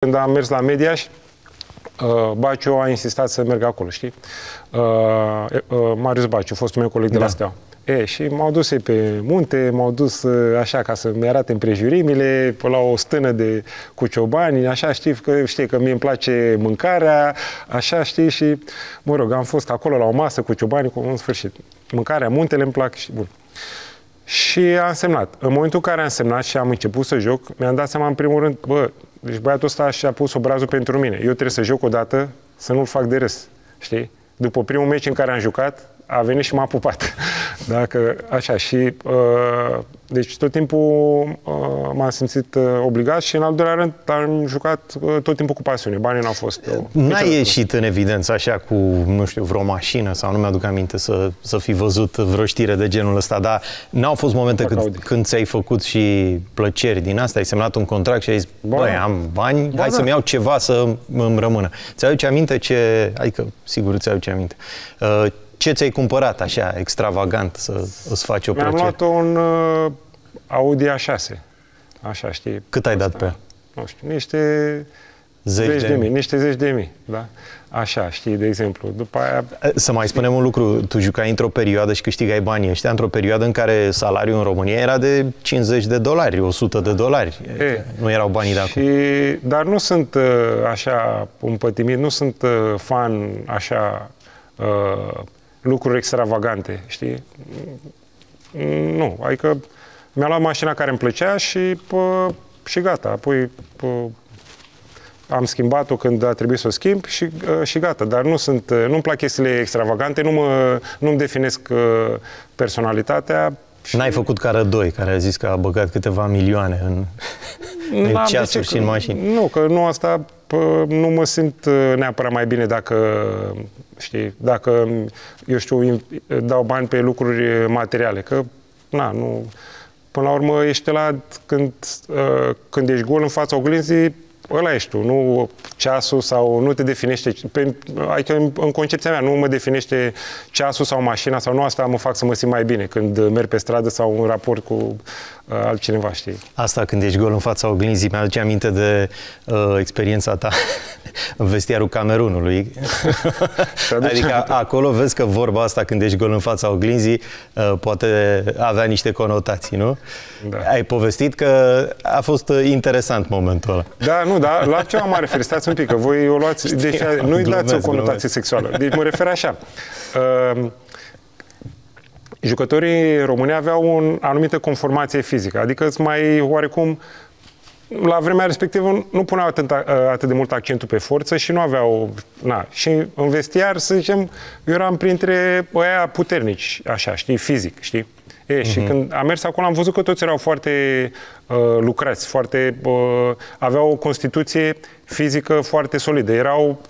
Când am mers la Mediaș, uh, Baciu a insistat să merg acolo, știi? Uh, uh, Marius Baciu, fostul meu coleg de Da. la Steaua. E, și m-au dus ei pe munte, m-au dus uh, așa ca să-mi arate împrejurimile, pe la o stână de cu ciobani, așa știi că, știi că mie îmi place mâncarea, așa știi și, mă rog, am fost acolo la o masă cu ciobani, cu în sfârșit. Mâncarea, muntele îmi plac și bun. Și am semnat. În momentul în care am semnat și am început să joc, mi-am dat seama în primul rând, bă, deci băiatul ăsta și-a pus obrazul pentru mine. Eu trebuie să joc o dată, să nu-l fac de râs, știi? După primul meci în care am jucat, a venit și m-a pupat. Dacă, așa, și uh, deci tot timpul uh, m-am simțit uh, obligat și în al doilea rând am jucat uh, tot timpul cu pasiune. Banii n-au fost... Uh, N-ai niciodată. ieșit în evidență așa cu, nu știu, vreo mașină sau nu mi-aduc aminte să, să fi văzut vreo știre de genul ăsta, dar n-au fost momente Fac când, Audi. când ți-ai făcut și plăceri din asta, ai semnat un contract și ai zis, Ba băi, da. am bani, Ba hai da. să-mi iau ceva să îmi rămână. Ți-aduce aminte ce, adică sigur ți aduce aminte, uh, ce ți-ai cumpărat așa extravagant să îți faci o Mi-am plăcere? luat un uh, Audi A6. Așa, știi? Cât ai dat pe el? Nu știu, niște Zeci zeci, de de, mii. mii, niște zeci de mii, da? Așa, știi, de exemplu. După aia, Să mai spunem un lucru, tu jucai într-o perioadă și câștigai banii ăștia, într-o perioadă în care salariul în România era de 50 de dolari, 100 de dolari. E, nu erau banii de acum. și, dar nu sunt uh, așa împătimit, nu sunt uh, fan așa uh, lucruri extravagante, știi? Mm, Nu, adică mi-a luat mașina care îmi plăcea și, pă, și gata. Apoi pă, am schimbat-o când a trebuit să o schimb și, uh, și gata. Dar nu sunt, uh, nu-mi plac chestiile extravagante, nu mă, nu-mi definesc uh, personalitatea. Și N-ai făcut ca Rădoi, care a zis că a băgat câteva milioane în, în N-am de ceasuri ce, și în că- mașini. Nu, că nu asta, pă, nu mă simt uh, neapărat mai bine dacă, știi, dacă, eu știu, in- dau bani pe lucruri materiale, că, na, nu, până la urmă ești la când, uh, când ești gol în fața oglinzii, ăla ești tu, nu ceasul sau nu te definește, pe, adică în, în concepția mea nu mă definește ceasul sau mașina sau nu asta mă fac să mă simt mai bine când merg pe stradă sau în raport cu uh, altcineva, știi? Asta când ești gol în fața oglinzii, mi-aduce aminte de uh, experiența ta în vestiarul Camerunului. aduce adică aminte. acolo vezi că vorba asta când ești gol în fața oglinzii uh, poate avea niște conotații, nu? Da. Ai povestit că a fost uh, interesant momentul ăla. Da, nu, da, la ce m-am referit? Stați un pic, că voi o luați, deci nu-i glumesc, dați o conotație glumesc. sexuală. Deci mă refer așa. Uh, jucătorii români aveau o anumită conformație fizică, adică îți mai oarecum la vremea respectivă nu puneau atât, atât de mult accentul pe forță și nu aveau... Na, și în vestiar, să zicem, eu eram printre ăia puternici, așa, știi, fizic, știi? E, și când am mers acolo am văzut că toți erau foarte uh, lucrați, foarte, uh, aveau o constituție fizică foarte solidă. Erau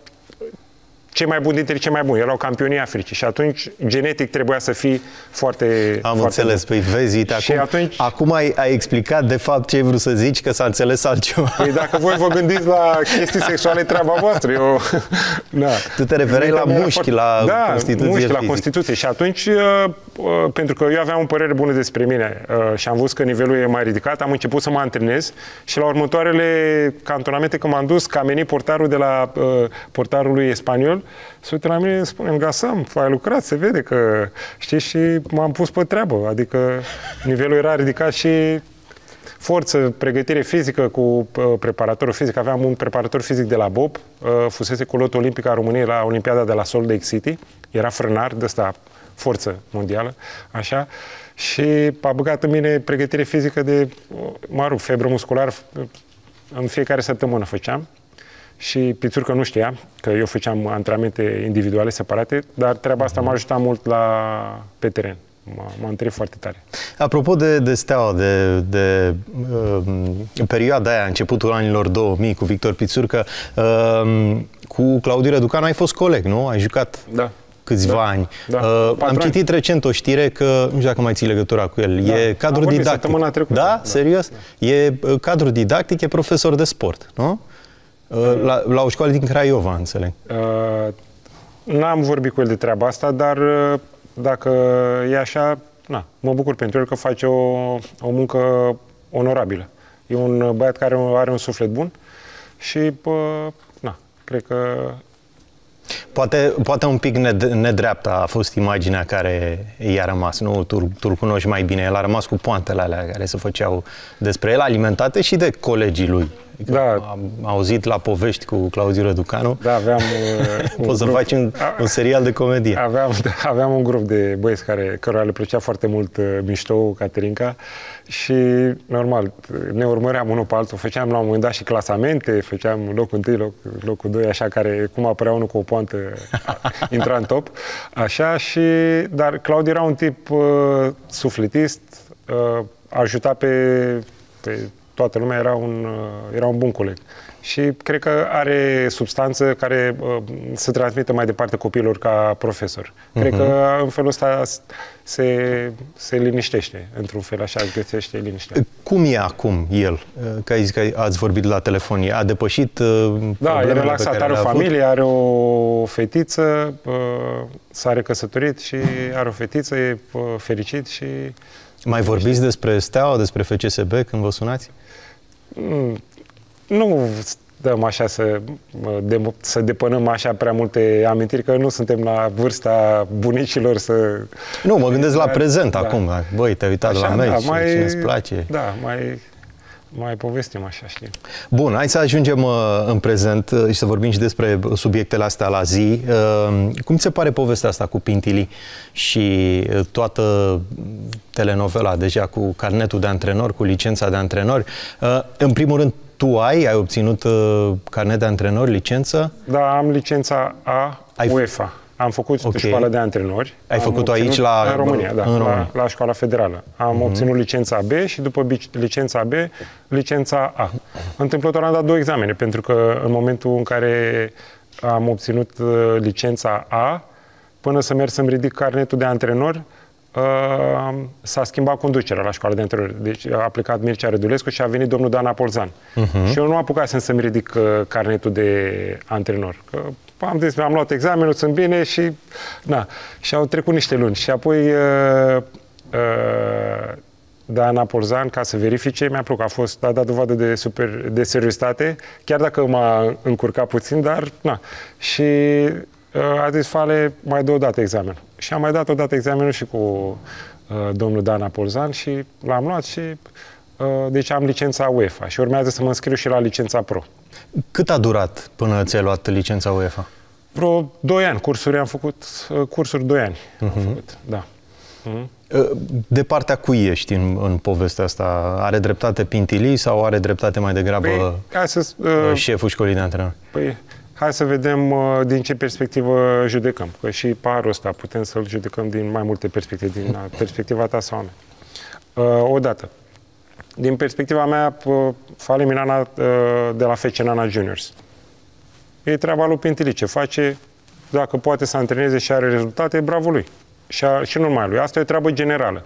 cei mai buni dintre cei mai buni, erau campionii Africii și atunci genetic trebuia să fii foarte Am foarte înțeles, bun. păi vezi, uite, Și acum, atunci- acum ai, ai explicat de fapt ce ai vrut să zici, că s-a înțeles altceva. Păi dacă voi vă gândiți la chestii sexuale, e treaba voastră. Eu, da. Tu te referai la Mintea mea era mușchi, foarte- la da, constituție mușchi, la fizică. Constituție. Și atunci, uh, uh, pentru că eu aveam o părere bună despre mine uh, și am văzut că nivelul e mai ridicat, am început să mă antrenez și la următoarele cantonamente, când m-am dus, că a venit portarul de la uh, portarul lui spaniol, se uită la mine și spune, Gasam, ai lucrat, se vede că, știi, și m-am pus pe treabă. Adică nivelul era ridicat și forță, pregătire fizică cu uh, preparatorul fizic. Aveam un preparator fizic de la Bob, uh, fusese cu lotul olimpic a României la Olimpiada de la Salt Lake City, era frânar de ăsta forță mondială, așa, și a băgat în mine pregătire fizică de, uh, mă rog, febră muscular, uh, în fiecare săptămână făceam și Pițurcă nu știa că eu făceam antrenamente individuale separate, dar treaba asta m-a ajutat mult la, pe teren. M-a, m-a întărit foarte tare. Apropo de, de steaua, de, de uh, perioada aia, începutul anilor 2000 cu Victor Pițurcă, uh, cu Claudiu Răducanu ai fost coleg, nu? Ai jucat Da. câțiva Da. ani. Da. Uh, am Patru ani. citit recent o știre că, nu știu dacă mai ții legătura cu el, Da. e Am cadru vorbit didactic. săptămâna trecută. Da? Da. Serios? E uh, cadru didactic, e profesor de sport, nu? Uh, la, la o școală din Craiova, înțeleg. Uh, n-am vorbit cu el de treaba asta, dar uh, dacă e așa, na, mă bucur pentru el că face o, o muncă onorabilă. E un băiat care are un suflet bun și, uh, na, cred că Poate, poate un pic ned, nedreaptă a fost imaginea care i-a rămas, nu? Tu, tu-l cunoști mai bine, el a rămas cu poantele alea care se făceau despre el, alimentate și de colegii lui. Adică Da. Am auzit la povești cu Claudiu Răducanu. da, aveam... uh, Poți să grup- faci un, un serial de comedie. Aveam, aveam un grup de băieți care, cărora le plăcea foarte mult uh, mișto Caterinca și, normal, ne urmăream unul pe altul, făceam la un moment dat și clasamente, făceam locul întâi, loc, locul doi, așa, care, cum apărea unul cu o poantă, intra în top, așa, și, dar Claudiu era un tip uh, sufletist, uh, ajuta pe, pe toată lumea, era un, uh, era un bun coleg. Și cred că are substanță care uh, se transmite mai departe copiilor ca profesor. Cred că în felul ăsta s- se, se liniștește, într-un fel așa, găsește liniște. Cum e acum el? Că ai zis că ați vorbit la telefon. A depășit uh, Da, e problemele pe relaxat, care are o le-a avut? familie, are o fetiță, uh, s-a recăsătorit și are o fetiță, e uh, fericit și Mai vorbiți despre Steaua, despre FCSB când vă sunați? Mm, nu dăm așa să, mă, de, să depănăm așa prea multe amintiri, că nu suntem la vârsta bunicilor să... Nu, mă gândesc la prezent Da. acum. Băi, te-ai uitat la Așa, meci, da, mai, cine îți place. Da, mai, mai povestim așa, știi. Bun, hai să ajungem uh, în prezent uh, și să vorbim și despre subiectele astea la zi. Uh, cum ți se pare povestea asta cu Pintili și uh, toată telenovela deja cu carnetul de antrenor, cu licența de antrenor? Uh, în primul rând, tu ai, ai obținut uh, carnet de antrenor, licență? Da, am licența A Ai f- UEFA. Am făcut Ok. școala de antrenori. Ai Am făcut-o obținut- aici la- În România, da, în România. Mhm. La, la școala federală. Am obținut licența B și după bic- licența B, licența A. Întâmplător am dat două examene, pentru că în momentul în care am obținut uh, licența A, până să merg să-mi ridic carnetul de antrenor, uh, s-a schimbat conducerea la școala de antrenori. Deci a aplicat Mircea Rădulescu și a venit domnul Dan Apolzan. Și eu nu apucasem să-mi ridic uh, carnetul de antrenor. Că am zis, am luat examenul, sunt bine și... Na. Și au trecut niște luni. Și apoi uh, uh, Dan Apolzan, ca să verifice, mi-a plăcut. A fost, a dat dovadă de, super, de seriozitate, chiar dacă m-a încurcat puțin, dar na. Și uh, a zis, Fale, mai dă o dată examen. Și am mai dat o dată examenul și cu uh, domnul Dan Apolzan și l-am luat și uh, deci am licența UEFA și urmează să mă înscriu și la licența Pro. Cât a durat până ți-ai luat licența UEFA? Vreo 2 ani, cursuri am făcut, uh, cursuri 2 ani am făcut, da. Mhm. Uh, De partea cui ești în, în povestea asta? Are dreptate Pintili sau are dreptate mai degrabă Păi, hai să, uh, șeful școlii de antrenori? Păi, hai să vedem uh, din ce perspectivă judecăm. Că și parul ăsta putem să-l judecăm din mai multe perspective, din uh, perspectiva ta sau a mea. Uh, odată. Din perspectiva mea, uh, Fale Milana uh, de la FC Nana Juniors. E treaba lui Pintili ce face, dacă poate să antreneze și are rezultate, bravo lui. Și, a, și nu numai lui. Asta e o treabă generală.